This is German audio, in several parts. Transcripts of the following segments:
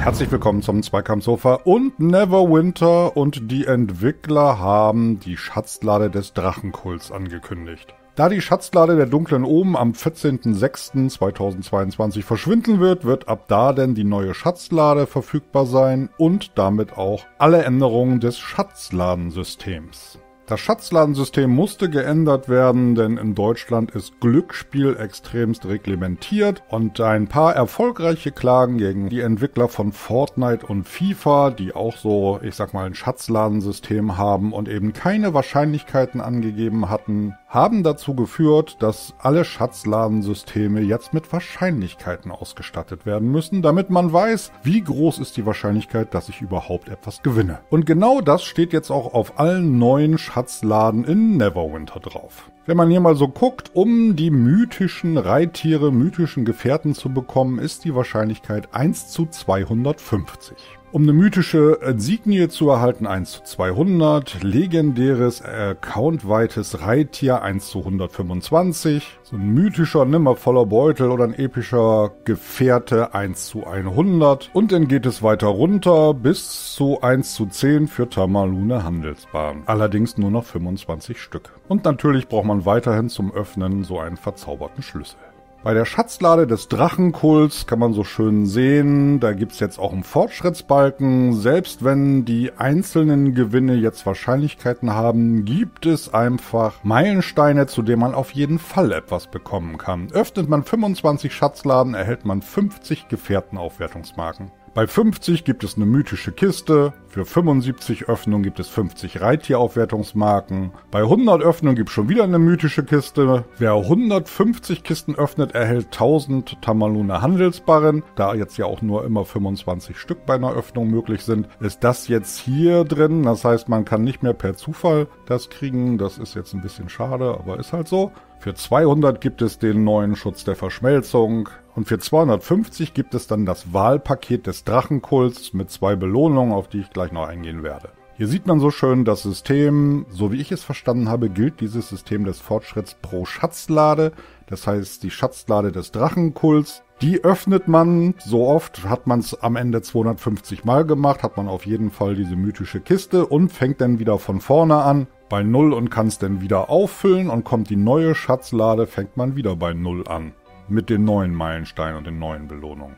Herzlich willkommen zum Zweikampfsofa und Neverwinter und die Entwickler haben die Schatzlade des Drachenkults angekündigt. Da die Schatzlade der dunklen Omen am 14.06.2022 verschwinden wird, wird ab da denn die neue Schatzlade verfügbar sein und damit auch alle Änderungen des Schatzladensystems. Das Schatzladensystem musste geändert werden, denn in Deutschland ist Glücksspiel extremst reglementiert und ein paar erfolgreiche Klagen gegen die Entwickler von Fortnite und FIFA, die auch so, ich sag mal, ein Schatzladensystem haben und eben keine Wahrscheinlichkeiten angegeben hatten, haben dazu geführt, dass alle Schatzladensysteme jetzt mit Wahrscheinlichkeiten ausgestattet werden müssen, damit man weiß, wie groß ist die Wahrscheinlichkeit, dass ich überhaupt etwas gewinne. Und genau das steht jetzt auch auf allen neuen Schatzladen in Neverwinter drauf. Wenn man hier mal so guckt, um die mythischen Reittiere, mythischen Gefährten zu bekommen, ist die Wahrscheinlichkeit 1 zu 250. Um eine mythische Insignie zu erhalten, 1 zu 200. Legendäres accountweites Reittier, 1 zu 125. So ein mythischer nimmervoller Beutel oder ein epischer Gefährte, 1 zu 100. Und dann geht es weiter runter bis zu 1 zu 10 für Tamalune Handelsbahn. Allerdings nur noch 25 Stück. Und natürlich braucht man weiterhin zum Öffnen so einen verzauberten Schlüssel. Bei der Schatzlade des Drachenkults kann man so schön sehen, da gibt's jetzt auch einen Fortschrittsbalken. Selbst wenn die einzelnen Gewinne jetzt Wahrscheinlichkeiten haben, gibt es einfach Meilensteine, zu denen man auf jeden Fall etwas bekommen kann. Öffnet man 25 Schatzladen, erhält man 50 Gefährtenaufwertungsmarken. Bei 50 gibt es eine mythische Kiste, für 75 Öffnungen gibt es 50 Reittieraufwertungsmarken, bei 100 Öffnungen gibt es schon wieder eine mythische Kiste, wer 150 Kisten öffnet, erhält 1000 Tamaluna Handelsbarren, da jetzt ja auch nur immer 25 Stück bei einer Öffnung möglich sind, ist das jetzt hier drin, das heißt man kann nicht mehr per Zufall das kriegen, das ist jetzt ein bisschen schade, aber ist halt so. Für 200 gibt es den neuen Schutz der Verschmelzung. Und für 250 gibt es dann das Wahlpaket des Drachenkults mit zwei Belohnungen, auf die ich gleich noch eingehen werde. Hier sieht man so schön das System, so wie ich es verstanden habe, gilt dieses System des Fortschritts pro Schatzlade. Das heißt, die Schatzlade des Drachenkults, die öffnet man so oft, hat man es am Ende 250 Mal gemacht, hat man auf jeden Fall diese mythische Kiste und fängt dann wieder von vorne an bei Null und kann es dann wieder auffüllen und kommt die neue Schatzlade, fängt man wieder bei Null an. Mit den neuen Meilensteinen und den neuen Belohnungen.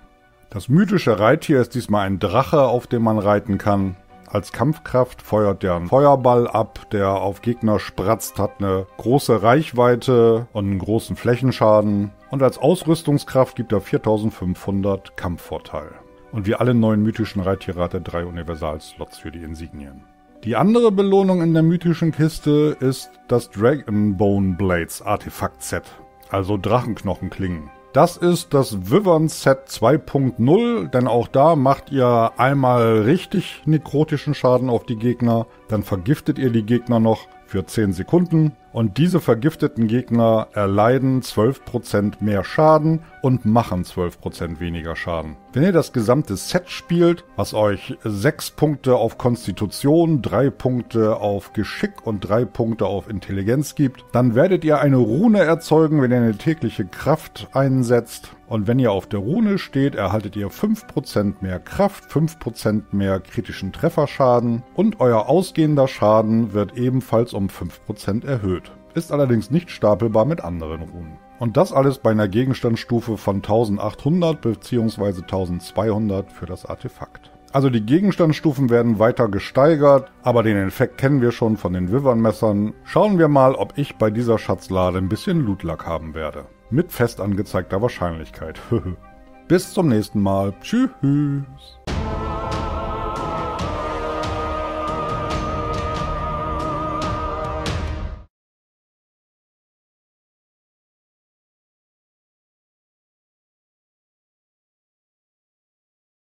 Das mythische Reittier ist diesmal ein Drache, auf dem man reiten kann. Als Kampfkraft feuert der einen Feuerball ab, der auf Gegner spratzt, hat eine große Reichweite und einen großen Flächenschaden. Und als Ausrüstungskraft gibt er 4500 Kampfvorteil. Und wie alle neuen mythischen Reittiere hat er drei Universalslots für die Insignien. Die andere Belohnung in der mythischen Kiste ist das Dragonbone Blades Artefakt Set, also Drachenknochenklingen. Das ist das Wyvern Set 2.0, denn auch da macht ihr einmal richtig nekrotischen Schaden auf die Gegner, dann vergiftet ihr die Gegner noch für 10 Sekunden und diese vergifteten Gegner erleiden 12% mehr Schaden und machen 12% weniger Schaden. Wenn ihr das gesamte Set spielt, was euch 6 Punkte auf Konstitution, 3 Punkte auf Geschick und 3 Punkte auf Intelligenz gibt, dann werdet ihr eine Rune erzeugen, wenn ihr eine tägliche Kraft einsetzt. Und wenn ihr auf der Rune steht, erhaltet ihr 5% mehr Kraft, 5% mehr kritischen Trefferschaden und euer ausgehender Schaden wird ebenfalls um 5% erhöht. Ist allerdings nicht stapelbar mit anderen Runen. Und das alles bei einer Gegenstandsstufe von 1800 bzw. 1200 für das Artefakt. Also die Gegenstandsstufen werden weiter gesteigert, aber den Effekt kennen wir schon von den Wyvern-Messern. Schauen wir mal, ob ich bei dieser Schatzlade ein bisschen Lootlack haben werde mit fest angezeigter Wahrscheinlichkeit. Bis zum nächsten Mal. Tschüss.